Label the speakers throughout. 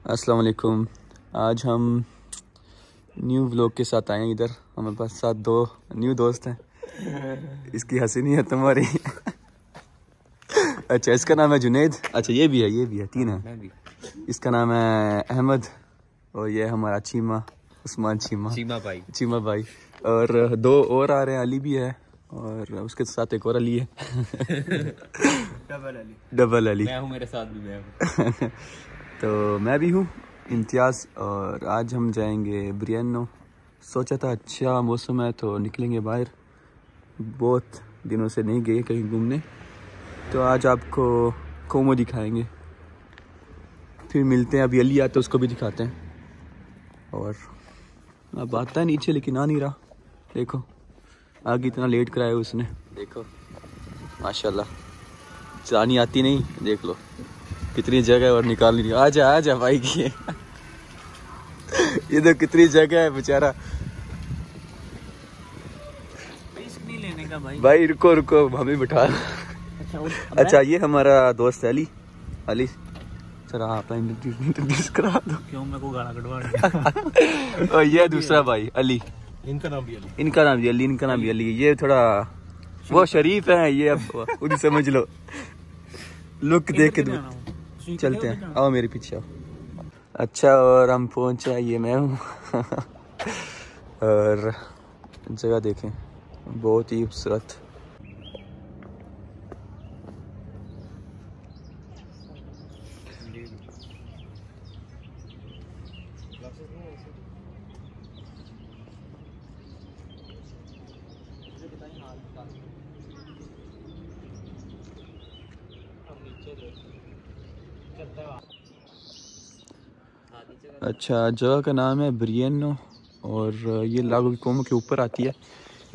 Speaker 1: अस्सलाम वालेकुम आज हम न्यू व्लॉग के साथ आए हैं इधर। हमारे पास साथ दो न्यू दोस्त हैं। इसकी हँसी नहीं है तुम्हारी। अच्छा इसका नाम है जुनेद। अच्छा ये भी है ये भी है तीन है। इसका नाम है अहमद और ये हमारा चीमा उस्मान चीमा।
Speaker 2: चीमा भाई।
Speaker 1: चीमा भाई। और दो और आ रहे हैं अली भी है और उसके साथ एक और अली है।
Speaker 2: डबल अली।
Speaker 1: डबल अली।
Speaker 2: मैं हूँ मेरे साथ भी मैं हूँ।
Speaker 1: तो मैं भी हूँ, इम्तियाज़, और आज हम जाएँगे ब्रियानो। सोचा था अच्छा मौसम है तो निकलेंगे बाहर। बहुत दिनों से नहीं गए कहीं घूमने। तो आज आपको कोमो दिखाएँगे। फिर मिलते हैं, अभी अली आते उसको भी दिखाते हैं। और अब आता है नीचे, लेकिन आ नहीं रहा। देखो, आगे इतना लेट कराया उसने। देखो, माशाल्लाह। चलानी आती नहीं, देख लो। कितनी जगह और निकाल नहीं। आ जा आ जा भाई की। ये तो कितनी जगह है बेचारा।
Speaker 2: रिस्क नहीं लेने का भाई।
Speaker 1: भाई रुको रुको हमें बिठा
Speaker 2: अच्छा
Speaker 1: अच्छा ये हमारा दोस्त है अली। अली। सर आप इंट्रोड्यूस करा दो।
Speaker 2: क्यों? मेरे को गाना कटवा
Speaker 1: और ये दूसरा भाई अली।
Speaker 2: इनका नाम भी अली।
Speaker 1: इनका नाम भी अली इनका नाम भी अली। ये थोड़ा वो शरीफ है। ये अब खुद समझ लो। लुक देख के दो- चलते हैं। आओ मेरे पीछे आओ। अच्छा और हम पहुँचे ये मैं हूँ। और जगह देखें। बहुत ही खूबसूरत। अच्छा जगह का नाम है ब्रियनो और ये लागो कोमो के ऊपर आती है।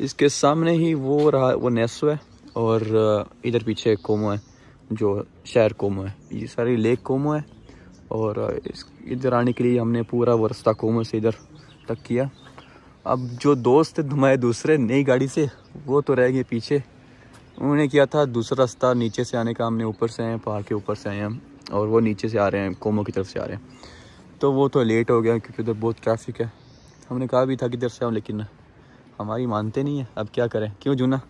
Speaker 1: इसके सामने ही वो रहा, वो नेसो है, और इधर पीछे कोमो है, जो शहर कोमो है। ये सारी लेक कोमो है, और इस, इधर आने के लिए हमने पूरा वो रास्ता कोमो से इधर तक किया। अब जो दोस्त हमारे दूसरे नई गाड़ी से, वो तो रह गए पीछे। उन्होंने किया था दूसरा रास्ता, नीचे से आने का हमने ऊपर से आए हैं, पहाड़ के ऊपर से आए हम। और वो नीचे से आ रहे हैं कोमो की तरफ़ से आ रहे हैं। तो वो तो लेट हो गया क्योंकि उधर बहुत ट्रैफ़िक है। हमने कहा भी था कि इधर से आओ लेकिन हमारी मानते नहीं है। अब क्या करें? क्यों जूना?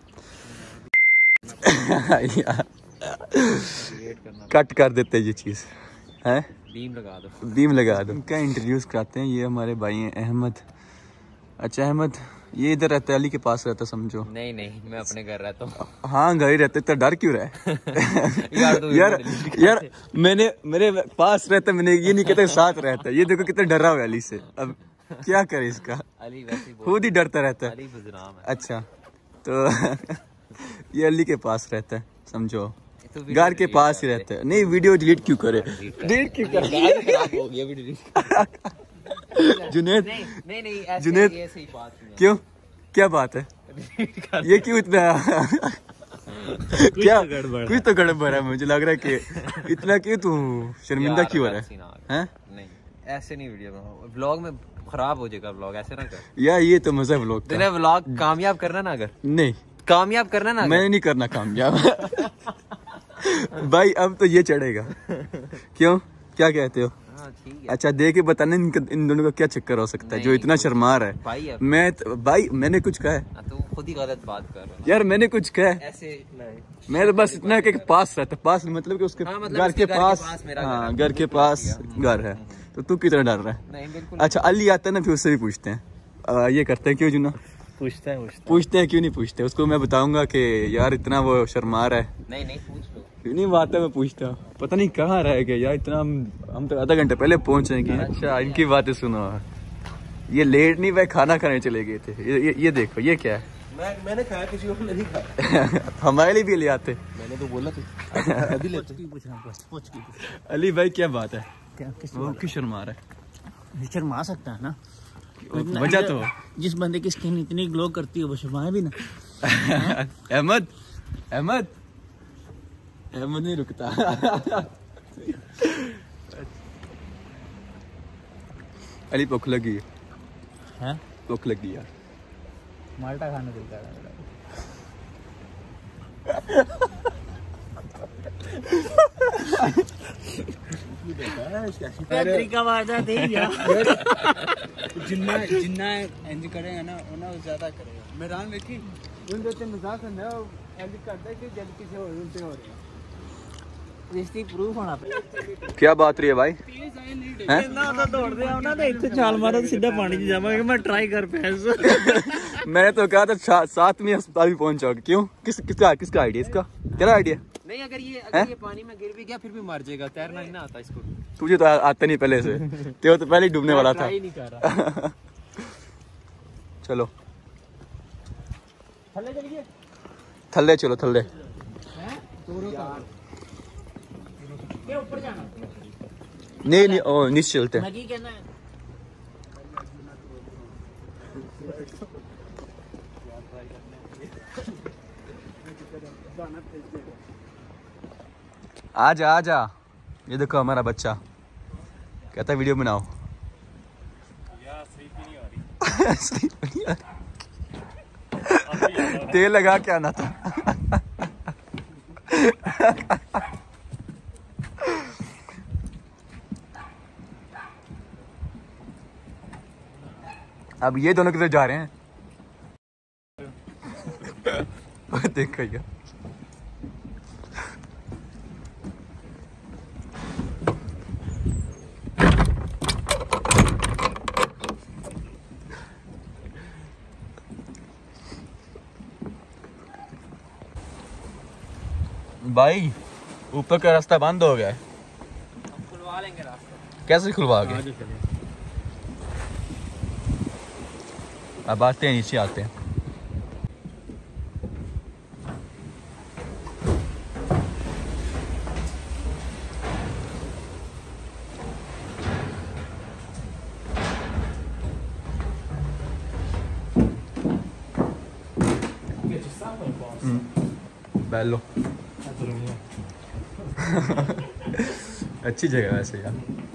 Speaker 1: कट कर देते ये चीज़। है?
Speaker 2: बीम लगा दो।
Speaker 1: बीम लगा दो। क्या इंट्रोड्यूस कराते हैं ये हमारे भाई हैं अहमद। अच्छा अहमद ये इधर रहता है अली के पास रहता समझो।
Speaker 2: नहीं नहीं मैं अपने घर रहता हूँ।
Speaker 1: हाँ घर ही रहते तो डर क्यों रहा
Speaker 2: यार
Speaker 1: यार यार मैंने मेरे पास रहता मैंने ये नहीं कहता साथ रहता ये देखो कितना डरा हुआ है अली से। अब क्या करे इसका?
Speaker 2: अली वैसे
Speaker 1: खुद ही डरता रहता है। अच्छा तो ये अली के पास रहता है समझो।
Speaker 2: तो
Speaker 1: घर के पास ही रहता है। नहीं वीडियो डिलीट क्यों करे? डिलीट क्यों करे? जुनेद
Speaker 2: नहीं नहीं नहीं ऐसे
Speaker 1: जुनेद।
Speaker 2: ये सही बात नहीं
Speaker 1: क्यों? क्या बात है? ये क्यों इतना क्या कुछ तो गड़बड़ है। मुझे लग रहा है कि इतना क्यों तू शर्मिंदा क्यों हो रहा
Speaker 2: ही? नहीं ऐसे नहीं वीडियो बनाओ व्लॉग में खराब हो जाएगा व्लॉग ऐसे ना कर।
Speaker 1: यार ये तो मज़ा व्लॉग का।
Speaker 2: तूने व्लॉग कामयाब करना ना अगर।
Speaker 1: नहीं।
Speaker 2: कामयाब करना ना
Speaker 1: मैंने नहीं करना कामयाब। भाई अब तो ये चढ़ेगा। क्यों? क्या कहते है? अच्छा दे के बताना इन, इन दोनों का क्या चक्कर हो सकता है जो इतना शर्मा रहा है।
Speaker 2: भाई
Speaker 1: मैं तो, भाई मैंने कुछ कहा है।
Speaker 2: हाँ, खुद ही गलत बात कर रहा
Speaker 1: यार मैंने कुछ कहा है।
Speaker 2: ऐसे नहीं।
Speaker 1: मैं तो बस इतना कि पास रहता पास मतलब कि उसके
Speaker 2: हाँ, मतलब
Speaker 1: घर के पास हाँ घर के पास घर है। तो तू कितना डर रहा है?
Speaker 2: नहीं
Speaker 1: अच्छा अली आता है ना फिर उससे भी पूछते हैं। आ, ये करते हैं क्यों जुना
Speaker 2: पूछते हैं पूछते
Speaker 1: हैं। क्यों नहीं पूछते? उसको मैं बताऊँगा कि यार इतना वो शर्मा रहा है।
Speaker 2: नहीं नहीं पूछ
Speaker 1: नहीं बात है मैं पूछता हूँ। पता नहीं कहाँ रह गए यार इतना हम हम तो आधा घंटे पहले पहुँचेंगे अच्छा इनकी बातें सुनो। ये लेट नहीं भाई खाना खाने चले गए थे। ये, ये, ये देखो ये क्या है?
Speaker 2: मैं मैंने खाया किसी और नहीं खाया।
Speaker 1: हमारे लिए भी ले आते।
Speaker 2: मैंने तो बोला था। अभी लेते पूछना बस पूछ की
Speaker 1: अली भाई क्या बात है?
Speaker 2: क्या किस
Speaker 1: वो क्यों शर्मा रहा
Speaker 2: शर्मा सकता है ना?
Speaker 1: है वजह तो
Speaker 2: जिस बंदे की स्किन इतनी ग्लो करती है वो शर्माए भी ना।
Speaker 1: अहमद अहमद। मैं नहीं रुकता अली भुख लगी है भूख लगी यार
Speaker 2: माल्टा खाने दिल कर
Speaker 3: जिन्ना जिन्ना एंज करेगा ना उन्हें ज़्यादा करेगा मैदान देखी उन दो मज़ाक है ना करता है कि जल्द किसी और उल्टे हो रहे हैं ਹੋਰ ਉੱਤੇ ਹੋ ਰਿਹਾ ਰਿਸ਼ਤੀ ਪ੍ਰੂਫ ਹੋਣਾ
Speaker 1: क्या बात रही है भाई हैं?
Speaker 3: ਨਾ ਉਹਦਾ ਦੌੜਦੇ ਆ ਉਹਨਾਂ ਦੇ ਇੱਥੇ ਛਾਲ ਮਾਰੋ ਤੇ ਸਿੱਧਾ ਪਾਣੀ 'ਚ ਜਾਵਾਂਗੇ ਮੈਂ ਟਰਾਈ ਕਰ ਪਿਆ
Speaker 1: मैंने तो कहा था सा- साथ में अस्पताल भी पहुंच जाओगे क्यों किस किसका किसका आइडिया इसका तेरा आइडिया
Speaker 2: नहीं अगर ये
Speaker 1: हैं?
Speaker 2: अगर ये पानी में गिर भी गया फिर भी मर जाएगा तैरना नहीं ना आता इसको
Speaker 1: तुझे तो आ- आता नहीं पहले से तेरा तो पहले ही डूबने वाला था
Speaker 2: ट्राई नहीं कर रहा
Speaker 1: चलो
Speaker 3: ਥੱਲੇ ਚਲੀਏ
Speaker 1: थल्ले चलो थल्ले नहीं नहीं ओ नीचे चलते हैं। आजा आजा। ये देखो हमारा बच्चा। कहता वीडियो बनाओ। तेल लगा क्या ना था। अब ये दोनों किधर जा रहे हैं। देखो ये भाई ऊपर का रास्ता बंद हो गया है।
Speaker 2: खुलवा लेंगे रास्ता।
Speaker 1: कैसे खुलवा गए अब आते हैं नीचे आते हैं bello. अच्छी जगह है वैसे यार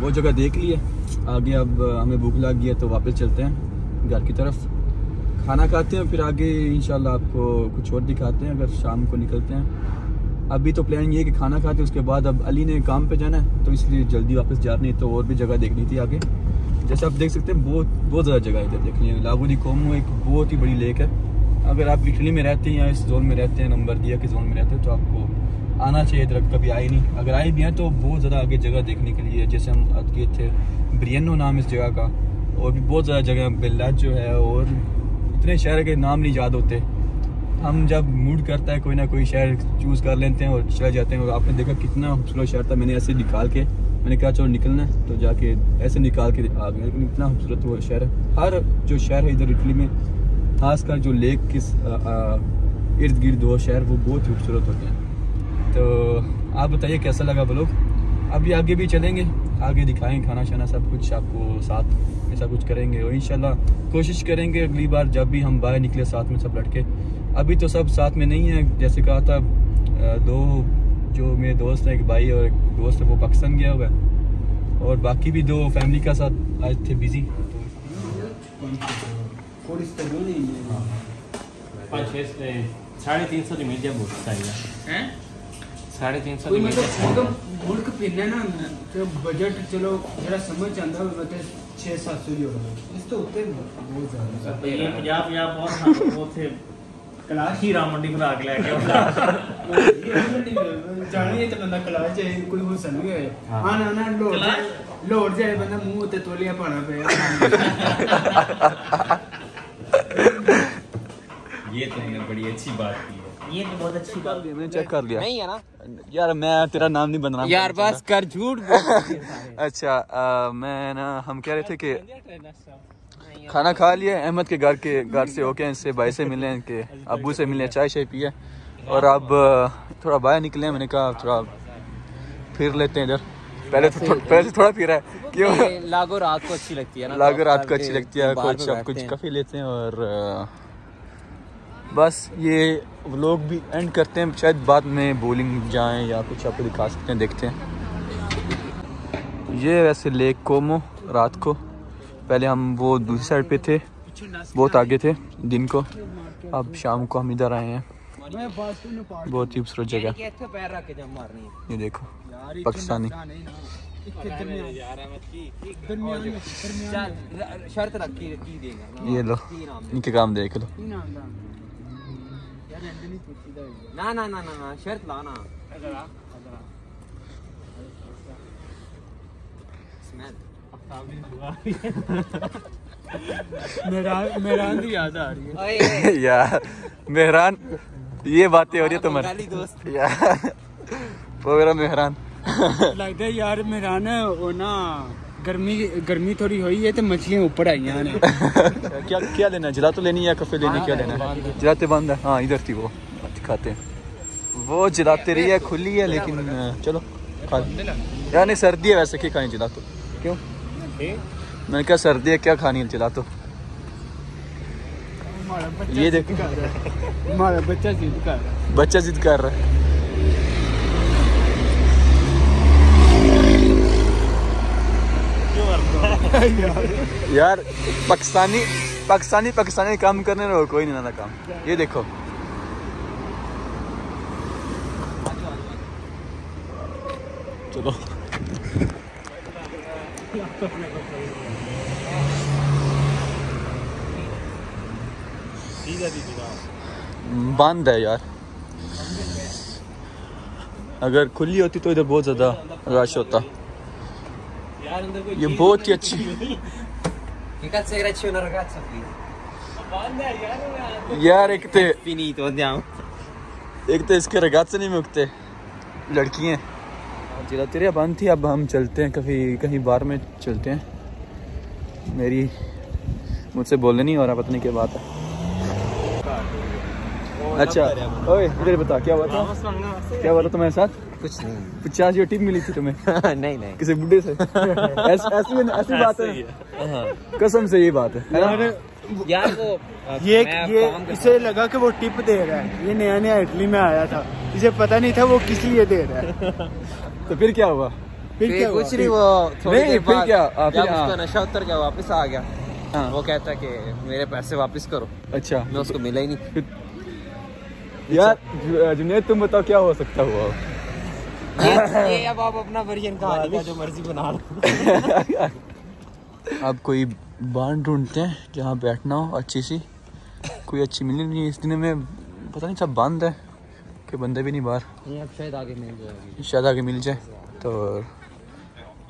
Speaker 1: वो जगह देख ली है आगे अब, हमें भूख लग गई है तो वापस चलते हैं घर की तरफ़। खाना खाते हैं, फिर आगे इंशाल्लाह आपको कुछ और दिखाते हैं, अगर शाम को निकलते हैं। अभी तो प्लान ये है कि खाना खाते हैं, उसके बाद अब अली ने काम पे जाना है तो इसलिए जल्दी वापस जा रही हैं तो और भी जगह देखनी थी आगे। जैसे आप देख सकते हैं, बहुत बहुत ज़्यादा जगह इधर देखनी है लागोदी कोमो एक बहुत ही बड़ी लेक है। अगर आप इटली में रहते हैं या इस जोन में रहते हैं, नंबर दिया के जोन में रहते हैं तो आपको आना चाहिए इधर कभी आए नहीं। अगर आए भी हैं तो बहुत ज़्यादा आगे जगह देखने के लिए, जैसे हम गए थे ब्रियनो नाम इस जगह का, और भी बहुत ज़्यादा जगह बेल्लाज जो है, और इतने शहर के नाम नहीं याद होते। हम जब मूड करता है, कोई ना कोई शहर चूज़ कर लेते हैं और चले जाते हैं, और आपने देखा कितना खूबसूरत शहर था, मैंने ऐसे निकाल के, मैंने कहा, चलो निकलना है तो जाके ऐसे निकाल के आ गया लेकिन इतना खूबसूरत वो शहर है। हर जो शहर है इधर इटली में, खासकर जो लेक के इर्द गिर्द वो शहर, वो बहुत खूबसूरत होते हैं। तो आप बताइए कैसा लगा ब्लॉग अभी आगे भी चलेंगे आगे दिखाएँगे खाना शाना सब कुछ आपको साथ ऐसा कुछ करेंगे और इंशाल्लाह कोशिश करेंगे अगली बार जब भी हम बाहर निकले साथ में सब लड़के। अभी तो सब साथ में नहीं है जैसे कहा था दो जो मेरे दोस्त हैं एक भाई और एक दोस्त है वो पाकिस्तान गया हुआ है। और बाकी भी दो फैमिली का साथ आज थे बिज़ी
Speaker 4: पाँच साढ़े तीन सौ मीडिया चाहिए
Speaker 3: ਹੈ
Speaker 4: साढ़े तीन सौ
Speaker 3: ਕੋਈ
Speaker 4: की
Speaker 3: ਮਤਲਬ
Speaker 4: मीडिया
Speaker 3: ਮੁਲਕ ਮੁਲਕ ਫਿਰਨਾ ਨਾ ਤੇ ਬਜਟ ਚਲੋ ਜਿਹੜਾ ਸਮਝ ਚ ਆਉਂਦਾ ਹੋਵੇ ਤੇ 6-700 ਦੀ ਹੋਵੇ ਇਸ ਤੋਂ ਉੱਤੇ ਬਹੁਤ ਜ਼ਿਆਦਾ
Speaker 4: ये पंजाब पंजाब बहुत वो थे
Speaker 3: ਕਲਾਸ
Speaker 4: हीरा मंडी बना के लेके आया
Speaker 3: ਜਾਣੀ ਤੇ ਬੰਦਾ ਕਲਾਸ ਚ ਕੋਈ ਹੋ ਸੰਗ ਹੋਏ
Speaker 4: ਹਾਂ।
Speaker 3: ਹਾਂ ਨਾ ਨਾ ਲੋੜ ਜਾਏ ਲੋੜ ਜਾਏ ਬੰਦਾ ਮੂੰਹ ਤੇ ਤੋਲੀਆਂ ਪਾਣਾ ਪਿਆ
Speaker 4: ये तुमने बड़ी अच्छी बात की है ये तो बहुत अच्छी बात
Speaker 1: मैंने चेक कर लिया
Speaker 2: नहीं है ना
Speaker 1: यार मैं तेरा नाम नहीं बदनाम
Speaker 2: यार बस कर झूठ
Speaker 1: अच्छा अ, मैं ना हम कह रहे थे कि खाना खा लिया अहमद के घर के घर से होके इससे भाई से मिले इनके अब्बू से मिले चाय शाय पिए। और अब थोड़ा बाहर निकले मैंने कहा थोड़ा फिर लेते हैं इधर। पहले तो थो, पहले से थोड़ा फिरा है। क्यों?
Speaker 2: लागो रात को अच्छी लगती है ना
Speaker 1: लागो
Speaker 2: तो
Speaker 1: रात को अच्छी लगती है कुछ अब कुछ काफ़ी लेते हैं और बस ये लोग भी एंड करते हैं, शायद बाद में बोलिंग जाएँ या कुछ आपको दिखा सकते हैं, देखते हैं। ये वैसे लेक कोमो रात को। पहले हम वो दूसरी साइड पे थे, बहुत आगे थे, दिन को। अब शाम को हम इधर आए हैं। बहुत ही खूबसूरत जगह। ये देखो, पाकिस्तानी। ये लो, इनके काम देख लो।
Speaker 2: ना ना ना ना ना शर्त ला
Speaker 3: ना। मेहरान की याद आ रही है।
Speaker 1: यार मेहरान ये बातें हो रही है तुम्हारी।
Speaker 2: दोस्त।
Speaker 1: यार मेहरान।
Speaker 3: लगता है यार मेहरान वो ना। गर्मी गर्मी थोड़ी हुई है तो मछलियाँ ऊपर आई हैं
Speaker 1: क्या क्या लेना है? जला तो लेनी है कफे लेनी क्या लेना है? जलाते बंद है। हाँ इधर थी वो। दिखाते। हैं वो जलाते रही है खुली है। लेकिन चलो खा यार नहीं सर्दी है वैसे क्या खानी जला तो क्यों? मैंने कहा सर्दी है क्या खानी है जला तो ये देखो।
Speaker 3: हमारा बच्चा जिद कर रहा है।
Speaker 1: बच्चा जिद कर रहा है। यार, पाकिस्तानी पाकिस्तानी पाकिस्तानी काम करने रहो कोई नहीं ना काम। ये देखो। चलो। बंद है यार। अगर खुली होती तो इधर बहुत ज़्यादा रश होता। ये बहुत ही अच्छी
Speaker 2: Ragazzi, grazie una ragazza qui.
Speaker 1: यार एक तो
Speaker 2: Finito, andiamo.
Speaker 1: एक तो इसके रगात से नहीं मुकते लड़की हैं जिला तेरे बंद थी अब हम चलते हैं कभी कहीं बार में चलते हैं मेरी मुझसे बोलने नहीं हो रहा पता नहीं क्या बात है अच्छा ओए इधर बता क्या हुआ था क्या हुआ था तुम्हारे साथ
Speaker 2: कुछ नहीं।
Speaker 1: पचास जो टिप मिली थी तुम्हें?
Speaker 2: नहीं नहीं।
Speaker 1: किसी बुढ़े से? ऐस, ऐसी ऐसी बात है। कसम से ये बात है है ना?
Speaker 2: यार वो
Speaker 3: ये ये इसे लगा कि वो टिप दे रहा है। ये नया नया इटली में आया था। इसे पता नहीं था वो किस लिए दे रहा है।
Speaker 1: तो फिर क्या हुआ?
Speaker 3: फिर क्या
Speaker 2: कुछ नहीं वो थोड़ी
Speaker 1: नहीं, फिर क्या? फिर हाँ।
Speaker 2: उसका नशा उतर गया वापस आ गया।
Speaker 1: हाँ।
Speaker 2: वो कहता कि मेरे पैसे वापस करो।
Speaker 1: अच्छा।
Speaker 2: मैं उसको मिला ही नहीं।
Speaker 1: यार जुनैद तुम बताओ क्या हो सकता हुआ?
Speaker 2: ये, ये अब आप अपना वर्जन कहानी का जो मर्ज़ी बना लो।
Speaker 1: अब कोई बाँध ढूंढते हैं जहाँ बैठना हो अच्छी सी। कोई अच्छी मिली नहीं इस दिन में। पता नहीं सब बंद है कि बंदे भी नहीं बाहर।
Speaker 2: शायद आगे मिल जाएगी।
Speaker 1: शायद आगे मिल जाए तो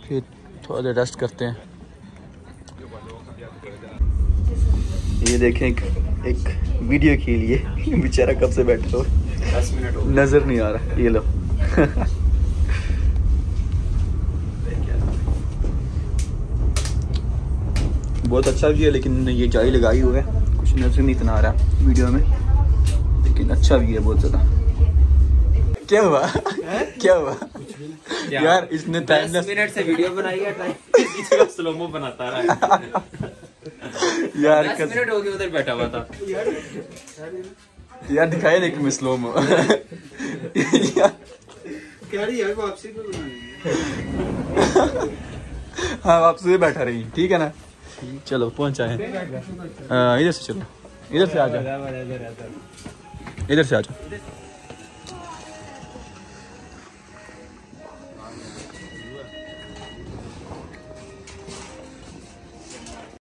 Speaker 1: फिर थोड़ा देर रेस्ट करते हैं। ये देखें एक, एक वीडियो के लिए। बेचारा कब से बैठा हो? नज़र नहीं आ रहा ये लो। बहुत अच्छा व्यू है लेकिन ये जाली लगाई हुआ है। कुछ नज़र नहीं इतना आ रहा वीडियो में। लेकिन अच्छा व्यू है बहुत ज़्यादा। क्या हुआ? क्या हुआ? यार इसने टाइम
Speaker 2: मिनट से वीडियो बनाई है टाइम
Speaker 4: स्लोमो बनाता रहा
Speaker 1: यार कस,
Speaker 2: मिनट हो गए उधर बैठा हुआ था।
Speaker 1: यार दिखाया नहीं कि मैं स्लो में यार,
Speaker 3: रही है वापसी पे
Speaker 1: हाँ। आप सुबह बैठा रही ठीक है ना? चलो पहुँचा है। इधर से चलो। इधर से आ जाओ। इधर से आ जाओ।